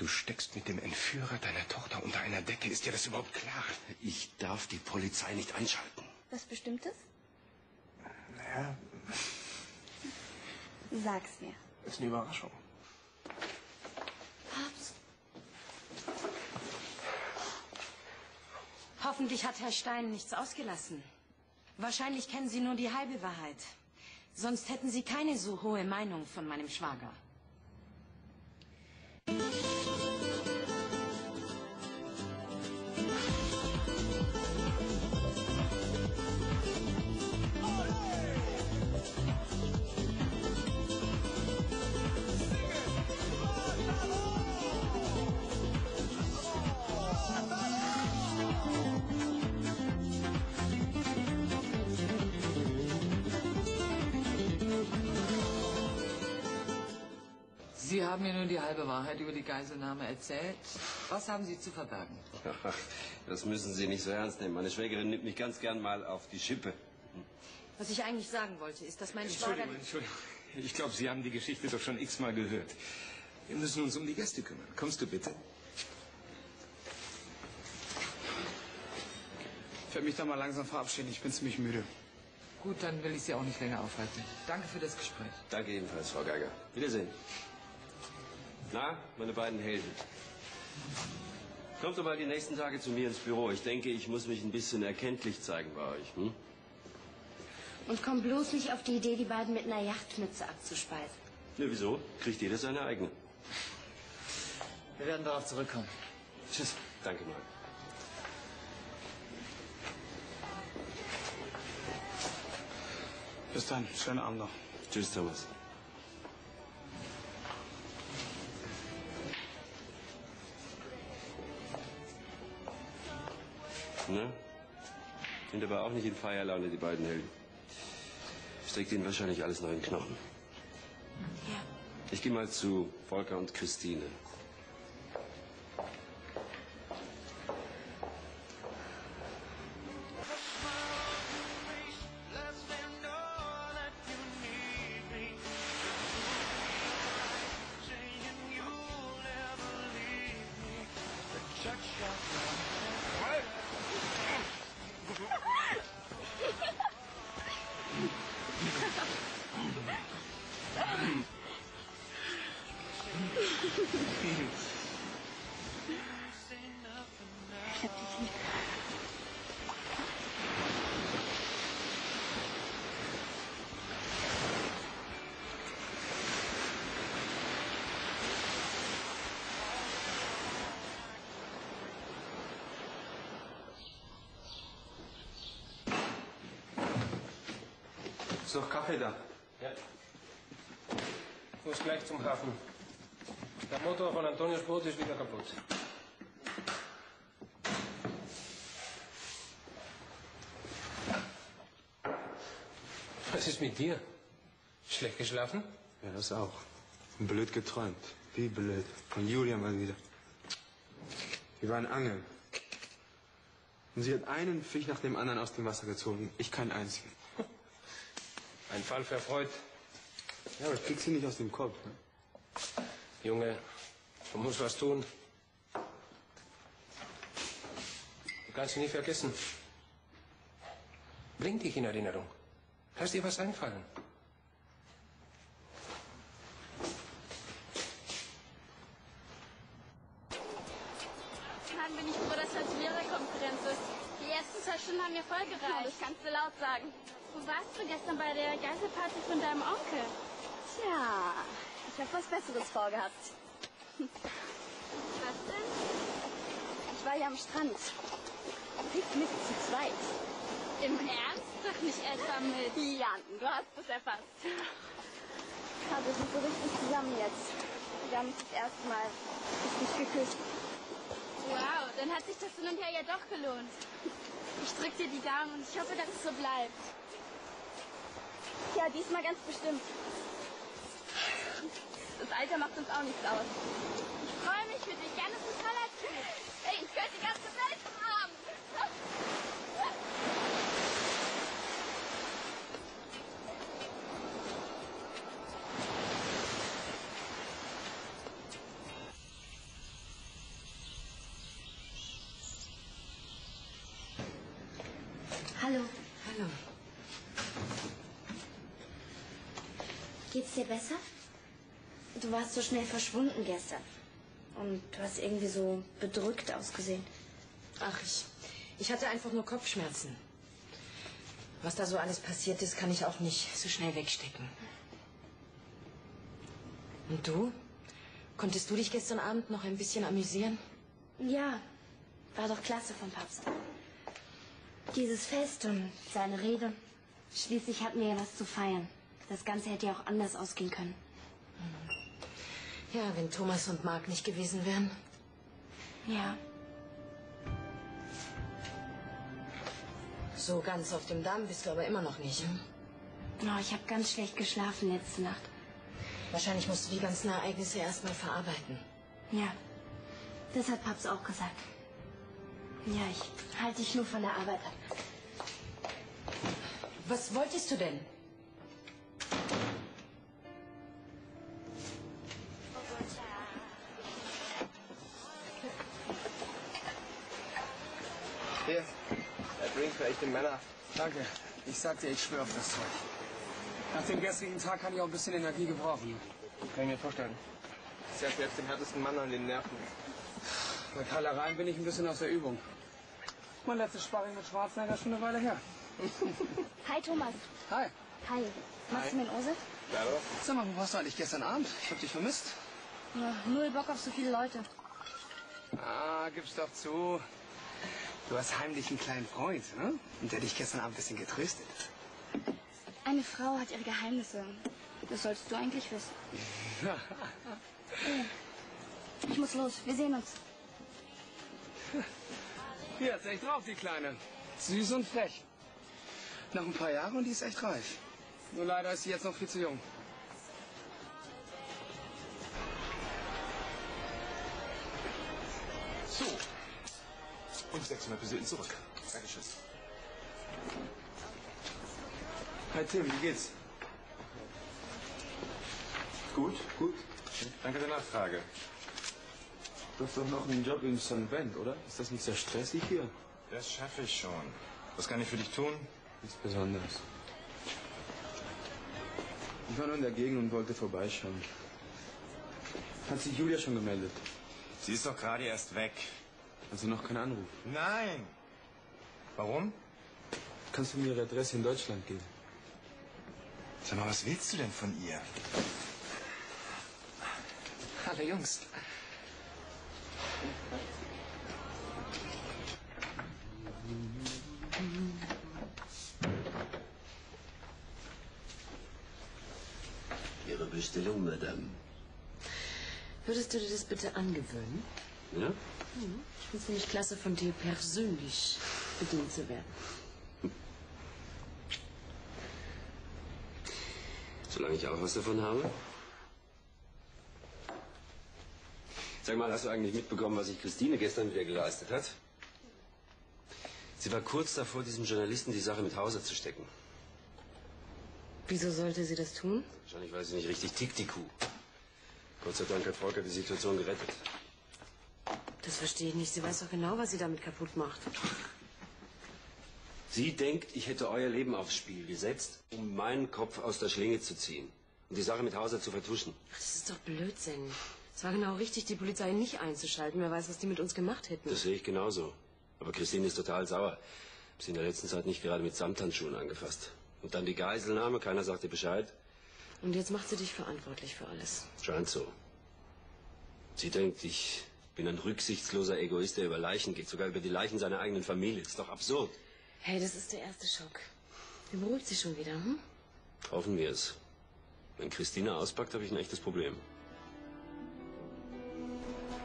Du steckst mit dem Entführer deiner Tochter unter einer Decke. Ist dir das überhaupt klar? Ich darf die Polizei nicht einschalten. Was Bestimmtes? Naja, Sag's mir. ist eine Überraschung. Papst. Hoffentlich hat Herr Stein nichts ausgelassen. Wahrscheinlich kennen Sie nur die halbe Wahrheit. Sonst hätten Sie keine so hohe Meinung von meinem Schwager. Sie haben mir nur die halbe Wahrheit über die Geiselnahme erzählt. Was haben Sie zu verbergen? Das müssen Sie nicht so ernst nehmen. Meine Schwägerin nimmt mich ganz gern mal auf die Schippe. Was ich eigentlich sagen wollte, ist, dass mein Schwager... Entschuldigung, Entschuldigung. Ich glaube, Sie haben die Geschichte doch schon x-mal gehört. Wir müssen uns um die Gäste kümmern. Kommst du bitte? Ich werde mich dann mal langsam verabschieden. Ich bin ziemlich müde. Gut, dann will ich Sie auch nicht länger aufhalten. Danke für das Gespräch. Danke ebenfalls, Frau Geiger. Wiedersehen. Na, meine beiden Helden. Kommt doch mal die nächsten Tage zu mir ins Büro. Ich denke, ich muss mich ein bisschen erkenntlich zeigen bei euch. Hm? Und komm bloß nicht auf die Idee, die beiden mit einer Yachtmütze abzuspeisen. Ne, wieso? Kriegt jeder seine eigene. Wir werden darauf zurückkommen. Tschüss. Danke mal. Bis dann. Schönen Abend noch. Tschüss, Thomas. Ne? Sind aber auch nicht in Feierlaune, die beiden Helden. Steckt ihnen wahrscheinlich alles noch in den Knochen. Ja. Ich gehe mal zu Volker und Christine. Ich Ist noch Kaffee da? Ja. Ich muss gleich zum Hafen. Der Motor von Antonios Boot ist wieder kaputt. Was ist mit dir? Schlecht geschlafen? Ja, das auch. Und blöd geträumt. Wie blöd. Von Julia mal wieder. Wir waren angeln. Und sie hat einen Fisch nach dem anderen aus dem Wasser gezogen. Ich keinen einzigen. Ein Fall für Freud. Ja, aber ich krieg sie nicht aus dem Kopf. Ne? Junge, du musst was tun. Du kannst sie nie vergessen. Bring dich in Erinnerung. Lass dir was einfallen. Stunden haben mir voll gereicht. Das kannst du laut sagen. Wo warst du gestern bei der Geiselparty von deinem Onkel? Tja, ich hab was Besseres vorgehabt. Was denn? Ich war ja am Strand. Picknick zu zweit. Im Ernst? Doch nicht etwa mit. Jan, du hast es erfasst. Ja, wir sind so richtig zusammen jetzt. Wir haben uns das erste Mal richtig geküsst. Wow, dann hat sich das hin und her ja doch gelohnt. Ich drück dir die Daumen und ich hoffe, dass es so bleibt. Ja, diesmal ganz bestimmt. Das Alter macht uns auch nichts aus. Ich freue mich für dich. Jan ist toller Typ. Ey, ich könnte die ganze Welt haben. Geht's dir besser? Du warst so schnell verschwunden gestern. Und du hast irgendwie so bedrückt ausgesehen. Ach, ich, ich hatte einfach nur Kopfschmerzen. Was da so alles passiert ist, kann ich auch nicht so schnell wegstecken. Und du? Konntest du dich gestern Abend noch ein bisschen amüsieren? Ja, war doch klasse vom Papst. Dieses Fest und seine Rede. Schließlich hatten wir ja was zu feiern. Das Ganze hätte ja auch anders ausgehen können. Ja, wenn Thomas und Mark nicht gewesen wären. Ja. So ganz auf dem Damm bist du aber immer noch nicht. Hm? Oh, ich habe ganz schlecht geschlafen letzte Nacht. Wahrscheinlich musst du die ganzen Ereignisse erstmal verarbeiten. Ja, das hat Paps auch gesagt. Ja, ich halte dich nur von der Arbeit ab. Was wolltest du denn? Hier, der Drink für echte Männer. Danke. Ich sag dir, ich schwöre auf das Zeug. Nach dem gestrigen Tag kann ich auch ein bisschen Energie gebrauchen. Kann ich mir vorstellen. Ich sag jetzt den härtesten Mann an den Nerven. Bei Keilereien bin ich ein bisschen aus der Übung. Mein letztes Sparring mit Schwarzenegger ist schon eine Weile her. Hi, Thomas. Hi. Hi. Machst du mir einen Ose? Ja, doch. Sag mal, wo warst du eigentlich gestern Abend? Ich hab dich vermisst. Ja, null Bock auf so viele Leute. Ah, gib's doch zu. Du hast heimlich einen kleinen Freund, ne? Und der dich gestern Abend ein bisschen getröstet. Eine Frau hat ihre Geheimnisse. Das solltest du eigentlich wissen. Ich muss los. Wir sehen uns. Die hat's echt drauf, die Kleine. Süß und frech. Noch ein paar Jahre und die ist echt reif. Nur leider ist sie jetzt noch viel zu jung. Und 600 Visiten zurück. Dankeschön. Hi Tim, wie geht's? Gut, gut. Danke der Nachfrage. Du hast doch noch einen Job in St. Bend, oder? Ist das nicht sehr stressig hier? Das schaffe ich schon. Was kann ich für dich tun? Nichts Besonderes. Ich war nur in der Gegend und wollte vorbeischauen. Hat sich Julia schon gemeldet? Sie ist doch gerade erst weg. Also noch kein Anruf. Nein. Warum? Kannst du mir ihre Adresse in Deutschland geben? Sag mal, was willst du denn von ihr? Hallo Jungs. Ihre Bestellung, Madame. Würdest du dir das bitte angewöhnen? Ja? Ich finde es nämlich klasse, von dir persönlich bedient zu werden. Solange ich auch was davon habe. Sag mal, hast du eigentlich mitbekommen, was sich Christine gestern wieder geleistet hat? Sie war kurz davor, diesem Journalisten die Sache mit Hauser zu stecken. Wieso sollte sie das tun? Wahrscheinlich weiß sie nicht richtig tickt die Kuh. Gott sei Dank hat Volker die Situation gerettet. Das verstehe ich nicht. Sie weiß doch genau, was sie damit kaputt macht. Sie denkt, ich hätte euer Leben aufs Spiel gesetzt, um meinen Kopf aus der Schlinge zu ziehen und die Sache mit Hauser zu vertuschen. Ach, das ist doch Blödsinn. Es war genau richtig, die Polizei nicht einzuschalten. Wer weiß, was die mit uns gemacht hätten. Das sehe ich genauso. Aber Christine ist total sauer. Hab sie in der letzten Zeit nicht gerade mit Samthandschuhen angefasst. Und dann die Geiselnahme, keiner sagte Bescheid. Und jetzt macht sie dich verantwortlich für alles. Scheint so. Sie denkt, ich bin ein rücksichtsloser Egoist, der über Leichen geht, sogar über die Leichen seiner eigenen Familie. ist doch absurd. Hey, das ist der erste Schock. Wie beruhigt sich schon wieder, hm? Hoffen wir es. Wenn Christina auspackt, habe ich ein echtes Problem.